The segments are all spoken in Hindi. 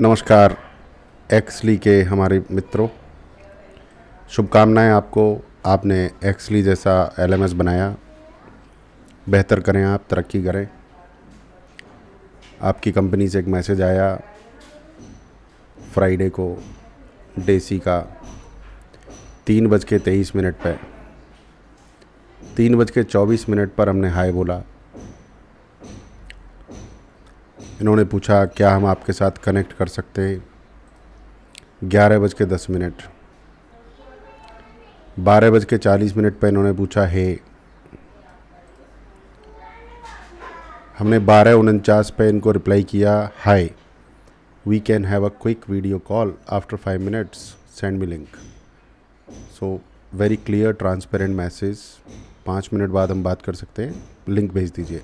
नमस्कार एक्सली के हमारे मित्रों। शुभकामनाएँ आपको। आपने एक्सली जैसा एलएमएस बनाया। बेहतर करें आप, तरक्की करें। आपकी कंपनी से एक मैसेज आया फ्राइडे को, डेसी का तीन बज के तेईस मिनट पर तीन बज के चौबीस मिनट पर हमने हाय बोला। इन्होंने पूछा, क्या हम आपके साथ कनेक्ट कर सकते? हैं ग्यारह बज के दस मिनट। बारह बज के चालीस मिनट पर इन्होंने पूछा, है, हमने बारह उनचास पे इनको रिप्लाई किया hi we can have a quick video call after five minutes send me link so very clear transparent message पाँच मिनट बाद हम बात कर सकते हैं। लिंक भेज दीजिए।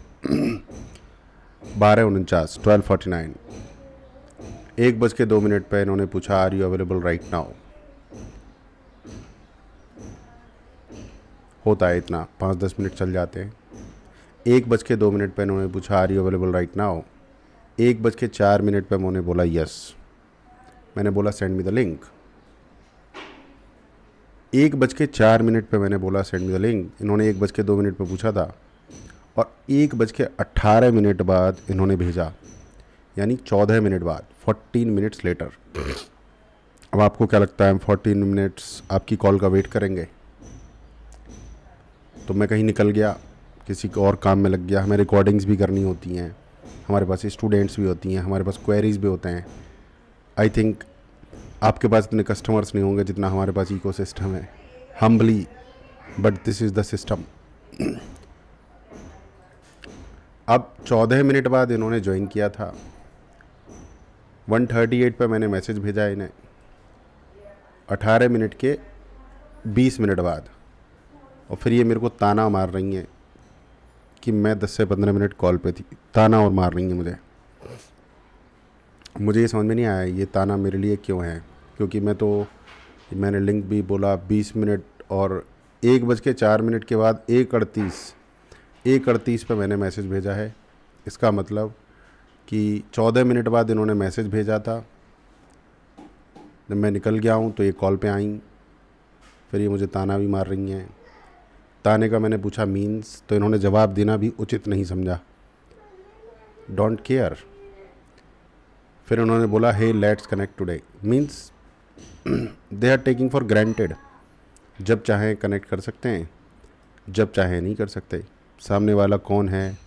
बारह उनचास ट्वेल्व फोर्टी नाइन एक बज के दो मिनट पर इन्होंने पूछा are you available right now होता है इतना पाँच दस मिनट चल जाते हैं। एक बज के दो मिनट पर इन्होंने पूछा are you available right now एक बज के चार मिनट पर उन्होंने बोला यस मैंने बोला सेंड मी द लिंक एक बज के चार मिनट पर मैंने बोला सेंड मी द लिंक इन्होंने एक बज के दो मिनट पर पूछा था और एक बज के अट्ठारह मिनट बाद इन्होंने भेजा। यानी चौदह मिनट बाद फोर्टीन मिनट्स लेटर अब आपको क्या लगता है फोर्टीन मिनट्स आपकी कॉल का वेट करेंगे? तो मैं कहीं निकल गया, किसी को और काम में लग गया। हमें रिकॉर्डिंग्स भी करनी होती हैं, हमारे पास स्टूडेंट्स भी होती हैं, हमारे पास क्वेरीज भी होते हैं। आई थिंक आपके पास इतने कस्टमर्स नहीं होंगे जितना हमारे पास इको सिस्टम है। Humbly but this is the system अब चौदह मिनट बाद इन्होंने ज्वाइन किया था। 138 पर मैंने मैसेज भेजा इन्हें। 18 मिनट के 20 मिनट बाद। और फिर ये मेरे को ताना मार रही हैं कि मैं 10 से 15 मिनट कॉल पे थी। ताना और मार रही हैं मुझे। मुझे ये समझ में नहीं आया ये ताना मेरे लिए क्यों है? क्योंकि मैं तो मैंने लिंक भी बोला 20 मिनट और एक बज के चार मिनट के बाद एक अड़तीस। एक अड़तीस पर मैंने मैसेज भेजा है। इसका मतलब कि चौदह मिनट बाद इन्होंने मैसेज भेजा था। जब मैं निकल गया हूँ तो ये कॉल पे आई। फिर ये मुझे ताना भी मार रही हैं। ताने का मैंने पूछा, मीन्स? तो इन्होंने जवाब देना भी उचित नहीं समझा। डोंट केयर फिर उन्होंने बोला hey let's connect today means they are taking for granted जब चाहें कनेक्ट कर सकते हैं, जब चाहें नहीं कर सकते। सामने वाला कौन है,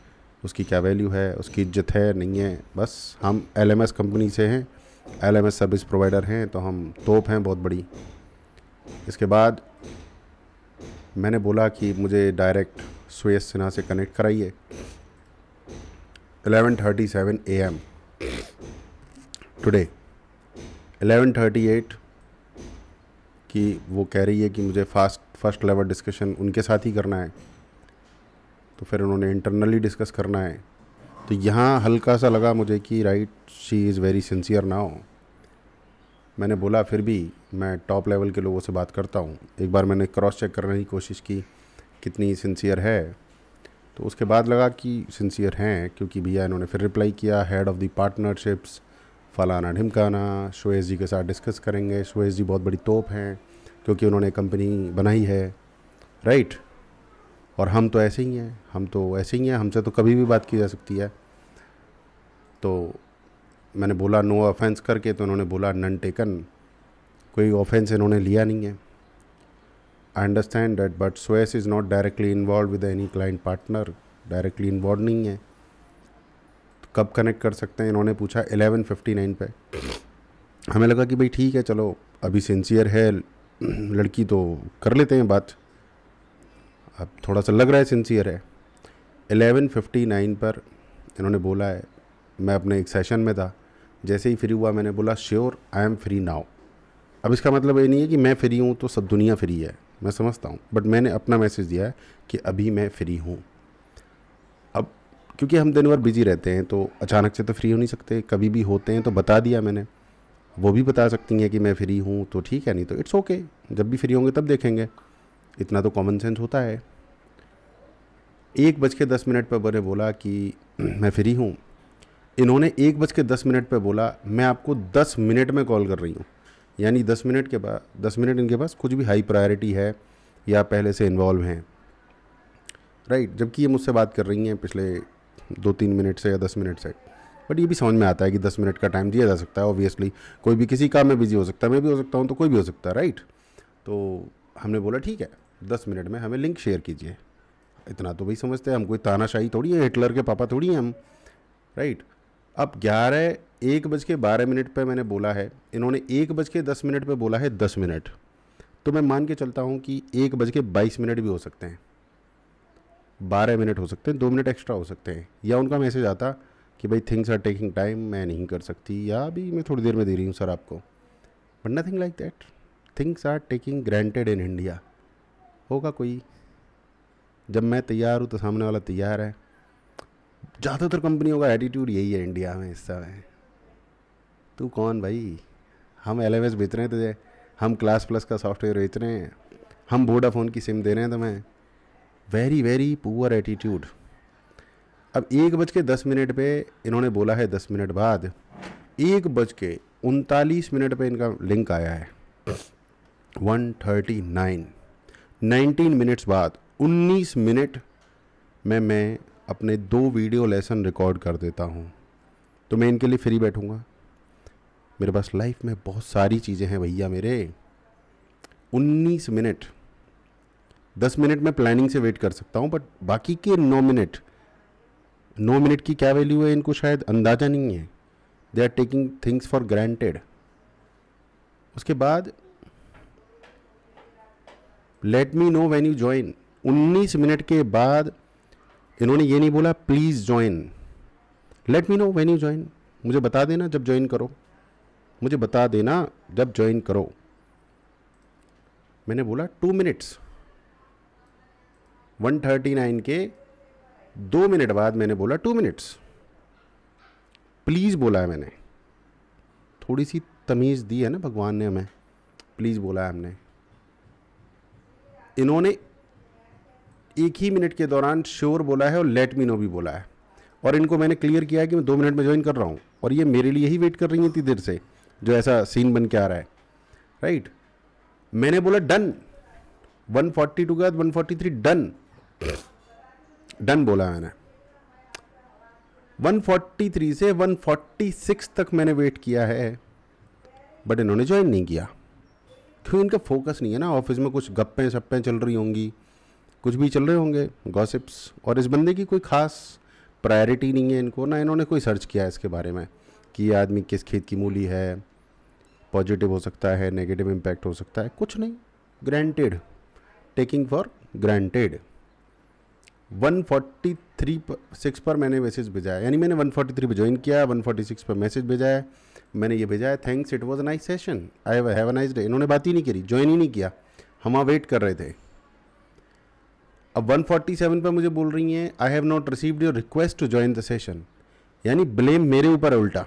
उसकी क्या वैल्यू है, उसकी इज़्ज़त है, नहीं है, बस हम एलएमएस कंपनी से हैं एलएमएस सर्विस प्रोवाइडर हैं तो हम तोप हैं बहुत बड़ी। इसके बाद मैंने बोला कि मुझे डायरेक्ट सुयस सिन्हा से कनेक्ट कराइए। 11:37 एम टुडे 11:38 कि वो कह रही है कि मुझे फास्ट फ़र्स्ट लेवल डिस्कशन उनके साथ ही करना है। तो फिर उन्होंने इंटरनली डिस्कस करना है। तो यहाँ हल्का सा लगा मुझे कि right she is very sincere now मैंने बोला, फिर भी मैं टॉप लेवल के लोगों से बात करता हूँ। एक बार मैंने क्रॉस चेक करने की कोशिश की, कितनी सिंसियर है? तो उसके बाद लगा कि सिंसियर हैं, क्योंकि भैया इन्होंने फिर रिप्लाई किया हेड ऑफ़ दी पार्टनरशिप्स फलाना ढिमकाना शोएस जी के साथ डिस्कस करेंगे। शोएस जी बहुत बड़ी तोप हैं, क्योंकि उन्होंने कंपनी बनाई है। राइट और हम तो ऐसे ही हैं, हम तो ऐसे ही हैं, हमसे तो कभी भी बात की जा सकती है। तो मैंने बोला नो ऑफेंस करके तो उन्होंने बोला नन टेकन कोई ऑफेंस इन्होंने लिया नहीं है। I understand that but SOS is not directly involve with any client partner directly involve नहीं है। तो कब कनेक्ट कर सकते हैं? इन्होंने पूछा एलेवन फिफ्टी नाइन पर हमें लगा कि भाई ठीक है, चलो, अभी सिंसियर है, लड़की तो कर लेते हैं बात। अब थोड़ा सा लग रहा है सिंसियर है। 11:59 पर इन्होंने बोला है, मैं अपने एक सेशन में था, जैसे ही फ्री हुआ मैंने बोला sure I am free now अब इसका मतलब ये नहीं है कि मैं फ्री हूँ तो सब दुनिया फ्री है, मैं समझता हूँ बट मैंने अपना मैसेज दिया है कि अभी मैं फ्री हूँ। अब क्योंकि हम दिन भर बिज़ी रहते हैं तो अचानक से तो फ्री हो नहीं सकते, कभी भी होते हैं तो बता दिया मैंने। वो भी बता सकती हैं कि मैं फ्री हूँ तो ठीक है, नहीं तो इट्स ओके okay. जब भी फ्री होंगे तब देखेंगे। इतना तो कॉमन सेंस होता है। एक बज के दस मिनट पर मैंने बोला कि, मैं फ्री हूँ। इन्होंने एक बज के दस मिनट पर बोला, मैं आपको दस मिनट में कॉल कर रही हूँ। यानी दस मिनट के बाद, दस मिनट इनके पास कुछ भी हाई प्रायोरिटी है या पहले से इन्वॉल्व हैं। राइट जबकि ये मुझसे बात कर रही हैं पिछले दो तीन मिनट से या दस मिनट से। बट ये भी समझ में आता है कि दस मिनट का टाइम दिया जा सकता है ऑब्वियसली कोई भी किसी काम में बिज़ी हो सकता है, मैं भी हो सकता हूँ तो कोई भी हो सकता है राइट तो हमने बोला, ठीक है, दस मिनट में हमें लिंक शेयर कीजिए। इतना तो भाई समझते हैं हम, कोई तानाशाही थोड़ी है, हिटलर के पापा थोड़ी हैं हम राइट अब ग्यारह, एक बज के बारह मिनट पर मैंने बोला है, इन्होंने एक बज के दस मिनट पर बोला है दस मिनट। तो मैं मान के चलता हूँ कि एक बज के बाईस मिनट भी हो सकते हैं। बारह मिनट हो सकते हैं, दो मिनट एक्स्ट्रा हो सकते हैं। या उनका मैसेज आता कि भाई थिंग्स आर टेकिंग टाइम मैं नहीं कर सकती, या अभी मैं थोड़ी देर में दे रही हूँ सर आपको। But nothing like that things are taking granted in India होगा कोई? जब मैं तैयार हूँ तो सामने वाला तैयार है। ज़्यादातर कंपनियों का एटीट्यूड यही है इंडिया में इस समय। तू कौन भाई? हम एल बेच रहे हैं तुझे। हम क्लास प्लस का सॉफ्टवेयर बेच रहे हैं। हम वोडाफोन की सिम दे रहे हैं तुम्हें। वेरी वेरी पुअर एटीट्यूड अब एक बज के दस मिनट पे इन्होंने बोला है दस मिनट बाद। एक बज के उनतालीस मिनट पे इनका लिंक आया है। One thirty nine nineteen minutes बाद, उन्नीस मिनट में मैं अपने दो वीडियो लेसन रिकॉर्ड कर देता हूँ। तो मैं इनके लिए फ्री बैठूँगा। मेरे पास लाइफ में बहुत सारी चीज़ें हैं भैया मेरे। उन्नीस मिनट। दस मिनट में प्लानिंग से वेट कर सकता हूँ बट बाकी के नौ मिनट नौ मिनट की क्या वैल्यू है इनको शायद अंदाज़ा नहीं है। They are taking things for granted उसके बाद let me know when you join 19 मिनट के बाद इन्होंने ये नहीं बोला please join let me know when you join मुझे बता देना जब ज्वाइन करो। मुझे बता देना जब ज्वाइन करो। मैंने बोला टू मिनट्स 139 के दो मिनट बाद मैंने बोला टू मिनट्स प्लीज़ बोला है मैंने। थोड़ी सी तमीज़ दी है ना भगवान ने हमें। प्लीज़ बोला है हमने। इन्होंने एक ही मिनट के दौरान श्योर बोला है और लेट मी नो भी बोला है। और इनको मैंने क्लियर किया है कि मैं दो मिनट में ज्वाइन कर रहा हूँ और ये मेरे लिए ही वेट कर रही हैं इतनी देर से, जो ऐसा सीन बन के आ रहा है। राइट मैंने बोला डन 142 के बाद 143 डन डन बोला मैंने। 143 से 146 तक मैंने वेट किया है बट इन्होंने ज्वाइन नहीं किया। क्योंकि इनका फोकस नहीं है ना? ऑफ़िस में कुछ गप्पें सप्पें चल रही होंगी। कुछ भी चल रहे होंगे गॉसिप्स और इस बंदे की कोई ख़ास प्रायोरिटी नहीं है इनको, ना इन्होंने कोई सर्च किया है इसके बारे में कि ये आदमी किस खेत की मूली है पॉजिटिव हो सकता है नेगेटिव इम्पैक्ट हो सकता है। कुछ नहीं। ग्रांटेड टेकिंग फॉर ग्रांटेड 143 पर सिक्स पर मैंने मैसेज भेजा है। यानी मैंने 143 पर ज्वाइन किया 146 पर मैसेज भेजा है। मैंने ये भेजा है thanks it was nice session I have nice day इन्होंने बात ही नहीं करी ज्वाइन ही नहीं किया। हम वहाँ वेट कर रहे थे। अब 147 पर मुझे बोल रही हैं I have not received your request to join the session यानी ब्लेम मेरे ऊपर है उल्टा।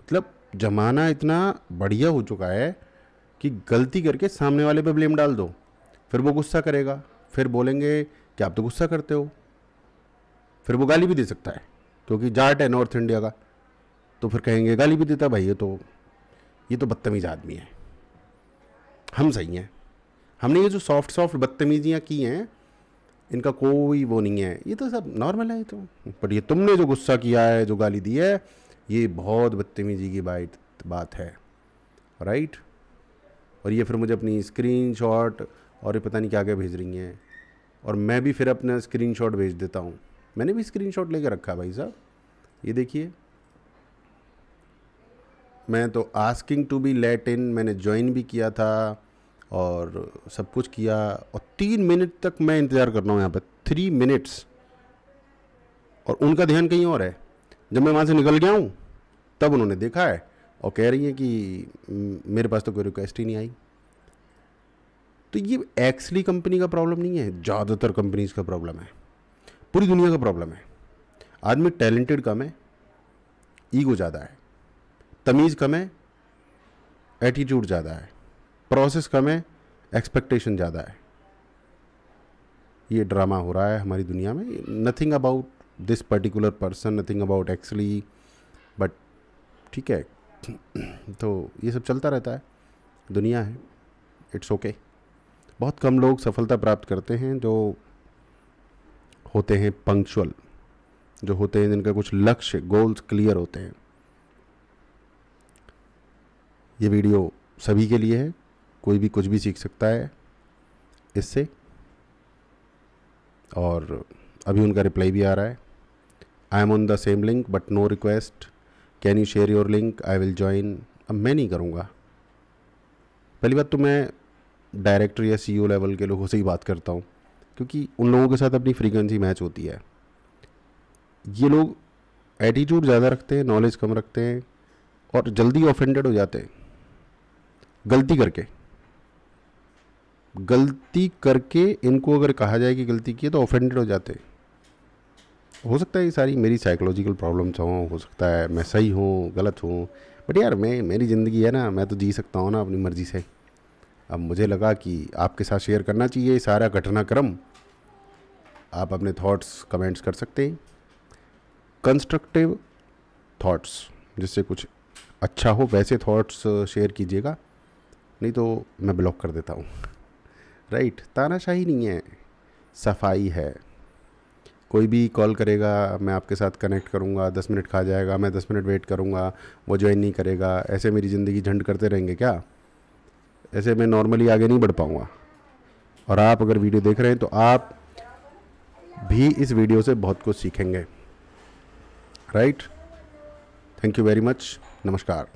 मतलब जमाना इतना बढ़िया हो चुका है कि गलती करके सामने वाले पे ब्लेम डाल दो। फिर वो गुस्सा करेगा। फिर बोलेंगे कि आप तो गुस्सा करते हो? फिर वो गाली भी दे सकता है, क्योंकि जाट है नॉर्थ इंडिया का। तो फिर कहेंगे, गाली भी देता भाई, ये तो ये तो बदतमीज़ आदमी है। हम सही हैं। हमने ये जो सॉफ्ट सॉफ्ट बदतमीजियाँ की हैं, इनका कोई वो नहीं है। ये तो सब नॉर्मल है तो। बट ये तुमने जो गुस्सा किया है, जो गाली दी है, ये बहुत बदतमीजी की बात बात है। राइट और ये फिर मुझे अपनी स्क्रीन शॉट और ये पता नहीं क्या क्या भेज रही हैं। और मैं भी फिर अपना स्क्रीन शॉट भेज देता हूँ। मैंने भी स्क्रीन शॉट लेकर रखा भाई साहब। ये देखिए। मैं तो asking to be let in मैंने ज्वाइन भी किया था और सब कुछ किया और तीन मिनट तक मैं इंतज़ार कर रहा हूँ यहाँ पर थ्री मिनट्स और उनका ध्यान कहीं और है। जब मैं वहाँ से निकल गया हूँ, तब उन्होंने देखा है और कह रही हैं कि मेरे पास तो कोई रिक्वेस्ट ही नहीं आई। तो ये एक्सली कंपनी का प्रॉब्लम नहीं है। ज़्यादातर कंपनीज़ का प्रॉब्लम है। पूरी दुनिया का प्रॉब्लम है। आदमी टैलेंटेड कम है। ईगो ज़्यादा है। तमीज़ कम है एटीट्यूड ज़्यादा है प्रोसेस कम है एक्सपेक्टेशन ज़्यादा है। ये ड्रामा हो रहा है हमारी दुनिया में। Nothing about this particular person nothing about actually but ठीक है। तो ये सब चलता रहता है। दुनिया है। It's okay okay. बहुत कम लोग सफलता प्राप्त करते हैं जो होते हैं पंक्चुअल जो होते हैं जिनका कुछ लक्ष्य गोल्स क्लियर होते हैं। ये वीडियो सभी के लिए है। कोई भी कुछ भी सीख सकता है इससे। और अभी उनका रिप्लाई भी आ रहा है। I am on the same link but no request can you share your link I will join अब मैं नहीं करूँगा। पहली बात तो मैं डायरेक्टर या सीईओ लेवल के लोगों से ही बात करता हूँ, क्योंकि उन लोगों के साथ अपनी फ्रीक्वेंसी मैच होती है। ये लोग एटीट्यूड ज़्यादा रखते हैं नॉलेज कम रखते हैं और जल्दी ऑफेंडेड हो जाते हैं। गलती करके। गलती करके इनको अगर कहा जाए कि गलती की है तो ऑफेंडेड हो जाते। हो सकता है ये सारी मेरी साइकोलॉजिकल प्रॉब्लम्स हों, हो सकता है मैं सही हूँ, गलत हूँ बट यार मैं, मेरी ज़िंदगी है ना, मैं तो जी सकता हूँ ना अपनी मर्ज़ी से। अब मुझे लगा कि आपके साथ शेयर करना चाहिए सारा घटनाक्रम आप अपने थॉट्स कमेंट्स कर सकते हैं। कंस्ट्रक्टिव थॉट्स जिससे कुछ अच्छा हो, वैसे थॉट्स शेयर कीजिएगा। नहीं तो मैं ब्लॉक कर देता हूँ। राइट तानाशाही नहीं है। सफ़ाई है। कोई भी कॉल करेगा, मैं आपके साथ कनेक्ट करूँगा, दस मिनट खा जाएगा, मैं दस मिनट वेट करूँगा, वो ज्वाइन नहीं करेगा। ऐसे मेरी ज़िंदगी झंड करते रहेंगे क्या? ऐसे मैं नॉर्मली आगे नहीं बढ़ पाऊँगा। और आप अगर वीडियो देख रहे हैं तो आप भी इस वीडियो से बहुत कुछ सीखेंगे। Right thank you very much नमस्कार।